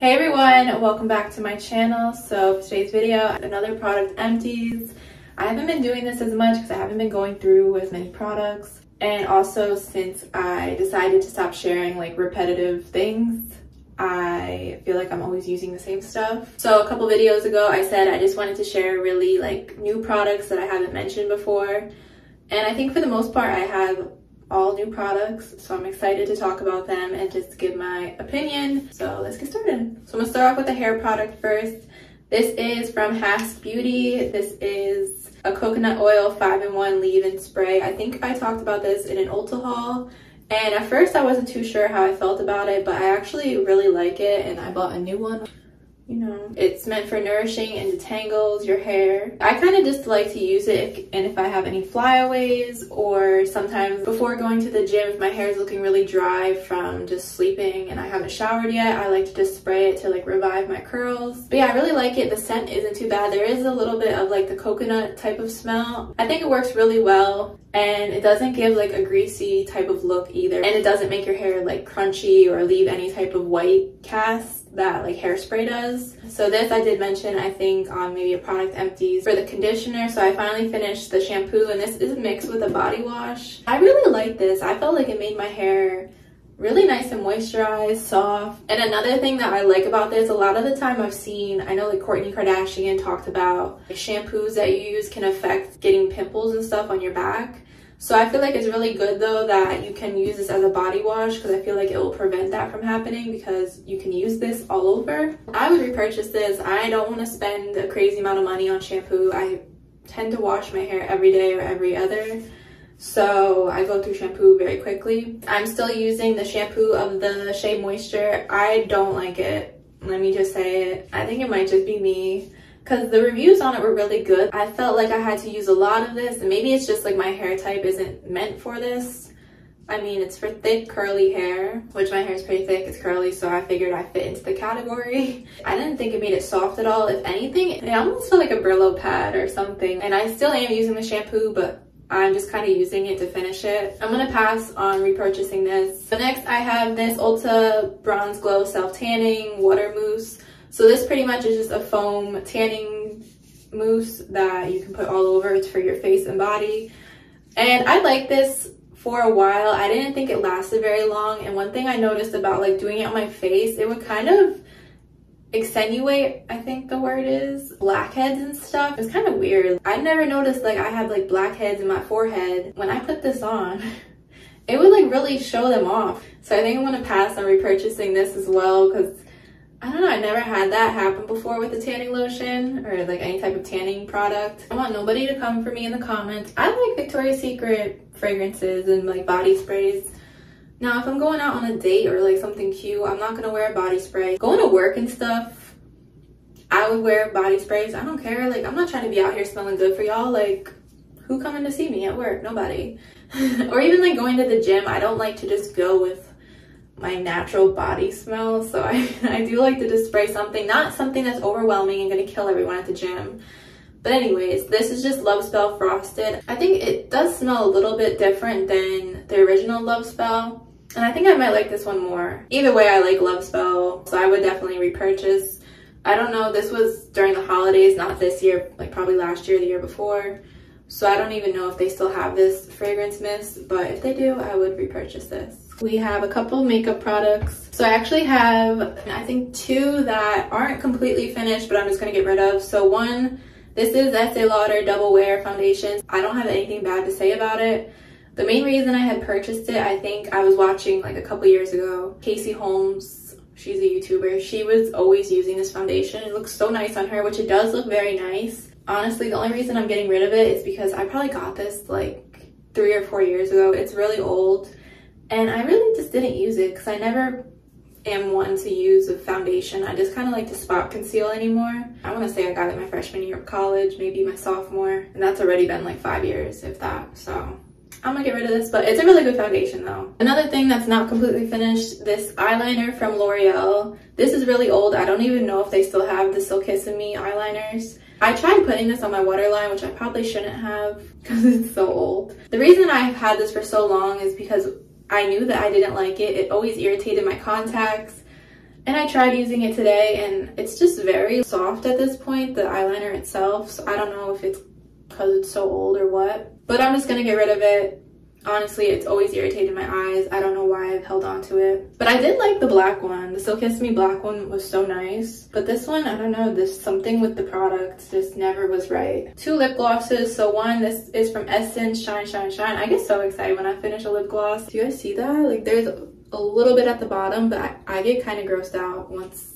Hey everyone, welcome back to my channel. So today's video, another product empties. I haven't been doing this as much because I haven't been going through as many products. And also since I decided to stop sharing like repetitive things, I feel like I'm always using the same stuff. So a couple videos ago, I said I just wanted to share really like new products that I haven't mentioned before. And I think for the most part, I have all new products. So I'm excited to talk about them and just give my opinion. So let's get started. So I'm gonna start off with the hair product first. This is from Hask Beauty. This is a coconut oil 5-in-1 leave-in spray. I think I talked about this in an Ulta haul. And at first I wasn't too sure how I felt about it, but I actually really like it and I bought a new one you know. It's meant for nourishing and detangles your hair. I kind of just like to use it if, and if i have any flyaways or sometimes before going to the gym if my hair is looking really dry from just sleeping and i haven't showered yet i like to just spray it to like revive my curls. But yeah i really like it. The scent isn't too bad. There is a little bit of like the coconut type of smell. I think it works really well and it doesn't give like a greasy type of look either. And it doesn't make your hair like crunchy or leave any type of white cast that like hairspray does. So this I did mention I think on maybe a product empties for the conditioner. So I finally finished the shampoo and this is mixed with a body wash. I really like this. I felt like it made my hair really nice and moisturized, soft. And another thing that I like about this, a lot of the time I've seen, I know like Kourtney Kardashian talked about like, shampoos that you use can affect getting pimples and stuff on your back. So I feel like it's really good though that you can use this as a body wash because I feel like it will prevent that from happening because you can use this all over. I would repurchase this. I don't want to spend a crazy amount of money on shampoo. I tend to wash my hair every day or every other. So I go through shampoo very quickly. I'm still using the shampoo of the Shea Moisture. I don't like it. Let me just say it. I think it might just be me because the reviews on it were really good. I felt like I had to use a lot of this and maybe it's just like my hair type isn't meant for this. I mean, it's for thick curly hair, which my hair is pretty thick, it's curly, so I figured I fit into the category. I didn't think it made it soft at all. If anything, it almost felt like a Brillo pad or something. And I still am using the shampoo, but I'm just kind of using it to finish it. I'm gonna pass on repurchasing this. So next I have this Ulta Bronze Glow Self Tanning Water Mousse. So this pretty much is just a foam tanning mousse that you can put all over. It's for your face and body. And I like this for a while. I didn't think it lasted very long. And one thing I noticed about like doing it on my face, it would kind of extenuate, I think the word is, blackheads and stuff. It's kind of weird. I never noticed like I had like blackheads in my forehead. When I put this on, it would like really show them off. So I think I'm gonna pass on repurchasing this as well because I don't know, I never had that happen before with a tanning lotion or like any type of tanning product. I want nobody to come for me in the comments. I like Victoria's Secret fragrances and like body sprays. Now, if I'm going out on a date or like something cute, I'm not gonna wear a body spray. Going to work and stuff, I would wear body sprays. I don't care. Like, I'm not trying to be out here smelling good for y'all. Like, who coming to see me at work? Nobody. or even like going to the gym, I don't like to just go with my natural body smell. So I, I do like to just spray something, not something that's overwhelming and gonna kill everyone at the gym. But anyways, this is just Love Spell Frosted. I think it does smell a little bit different than the original Love Spell. And I think I might like this one more. Either way, I like Love Spell, so I would definitely repurchase. I don't know, this was during the holidays, not this year, like probably last year, the year before. So I don't even know if they still have this fragrance mist, but if they do, I would repurchase this. We have a couple makeup products. So I actually have, I think two that aren't completely finished, but I'm just gonna get rid of. So one, this is Estee Lauder Double Wear Foundation. I don't have anything bad to say about it. The main reason I had purchased it, I think I was watching like a couple years ago, Casey Holmes, she's a YouTuber. She was always using this foundation. It looks so nice on her, which it does look very nice. Honestly, the only reason I'm getting rid of it is because I probably got this like three or four years ago. It's really old and I really just didn't use it because I never am one to use a foundation. I just kind of like to spot conceal anymore. I want to say I got it my freshman year of college, maybe my sophomore, and that's already been like five years, if that. So I'm gonna get rid of this, but it's a really good foundation though. Another thing that's not completely finished, this eyeliner from L'Oreal. This is really old. I don't even know if they still have the Silkissime eyeliners. I tried putting this on my waterline, which I probably shouldn't have because it's so old. The reason I've had this for so long is because I knew that I didn't like it. It always irritated my contacts. And I tried using it today and it's just very soft at this point, the eyeliner itself. So I don't know if it's because it's so old or what. But I'm just going to get rid of it. Honestly, it's always irritated my eyes. I don't know why I've held on to it. But I did like the black one. The Silkissime black one was so nice. But this one, I don't know, there's something with the product just never was right. Two lip glosses. So one, this is from Essence Shine Shine Shine. I get so excited when I finish a lip gloss. Do you guys see that? Like there's a little bit at the bottom, but I, I get kind of grossed out once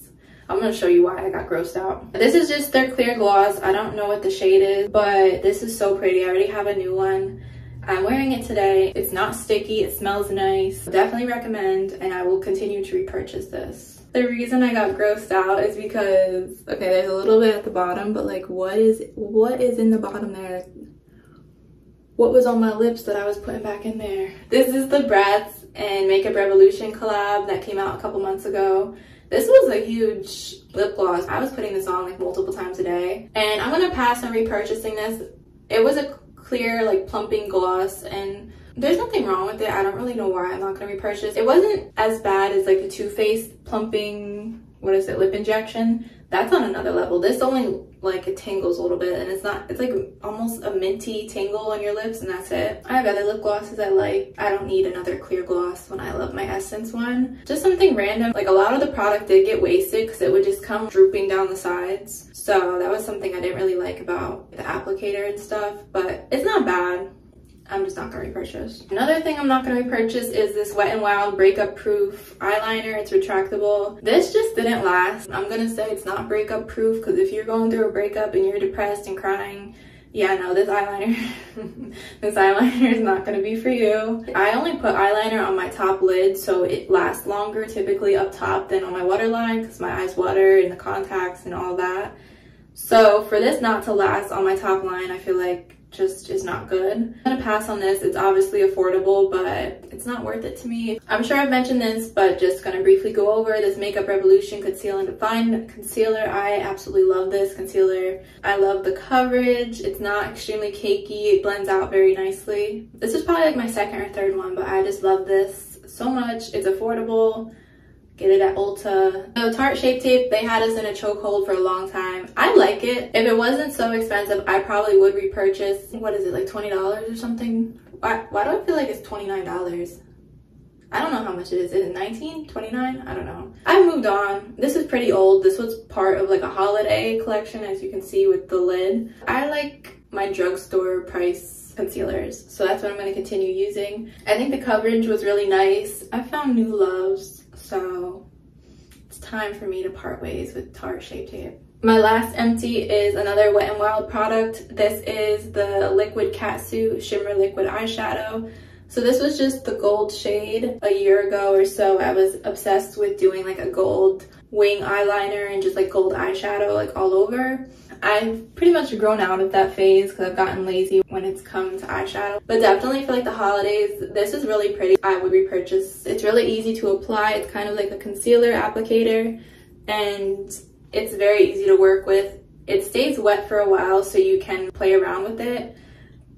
I'm gonna show you why I got grossed out. This is just their clear gloss. I don't know what the shade is, but this is so pretty. I already have a new one. I'm wearing it today. It's not sticky, it smells nice. Definitely recommend, and I will continue to repurchase this. The reason I got grossed out is because, okay, there's a little bit at the bottom, but like what is, what is in the bottom there? What was on my lips that I was putting back in there? This is the Bratz and Makeup Revolution collab that came out a couple months ago. This was a huge lip gloss. I was putting this on like multiple times a day. And I'm gonna pass on repurchasing this. It was a clear like plumping gloss and there's nothing wrong with it. I don't really know why I'm not gonna repurchase. It wasn't as bad as like the Too Faced plumping, what is it, lip injection that's on another level. This only like it tingles a little bit and it's not, it's like almost a minty tingle on your lips and that's it. I have other lip glosses I like. I don't need another clear gloss when I love my Essence one. Just something random. Like a lot of the product did get wasted because it would just come drooping down the sides. So that was something I didn't really like about the applicator and stuff, but it's not bad. I'm just not gonna repurchase. Another thing I'm not gonna repurchase is this Wet n Wild breakup proof eyeliner. It's retractable. This just didn't last. I'm gonna say it's not breakup proof because if you're going through a breakup and you're depressed and crying, yeah, no, this eyeliner, this eyeliner is not gonna be for you. I only put eyeliner on my top lid so it lasts longer typically up top than on my waterline because my eyes water and the contacts and all that. So for this not to last on my top line, I feel like just is not good. I'm gonna pass on this. It's obviously affordable, but it's not worth it to me. I'm sure I've mentioned this, but just gonna briefly go over this Makeup Revolution Conceal and Define Concealer. I absolutely love this concealer. I love the coverage. It's not extremely cakey. It blends out very nicely. This is probably like my second or third one, but I just love this so much. It's affordable get it at Ulta. The Tarte Shape Tape, they had us in a chokehold for a long time. I like it. If it wasn't so expensive, I probably would repurchase. What is it, like $20 or something? Why, why do I feel like it's $29? I don't know how much it is. Is it 19, 29? I don't know. I moved on. This is pretty old. This was part of like a holiday collection, as you can see with the lid. I like my drugstore price concealers, so that's what I'm going to continue using. I think the coverage was really nice. I found new loves so it's time for me to part ways with Tarte Shape Tape. My last empty is another Wet n Wild product. This is the Liquid Catsuit Shimmer Liquid Eyeshadow. So this was just the gold shade. A year ago or so, I was obsessed with doing like a gold wing eyeliner and just like gold eyeshadow like all over. I've pretty much grown out of that phase because I've gotten lazy when it's come to eyeshadow. But definitely for like the holidays, this is really pretty. I would repurchase. It's really easy to apply. It's kind of like a concealer applicator and it's very easy to work with. It stays wet for a while so you can play around with it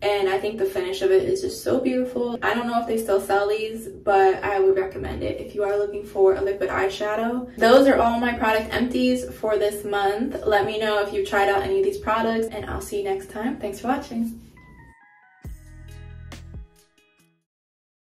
and I think the finish of it is just so beautiful. I don't know if they still sell these, but I would recommend it if you are looking for a liquid eyeshadow. Those are all my product empties for this month. Let me know if you've tried out any of these products, and I'll see you next time. Thanks for watching.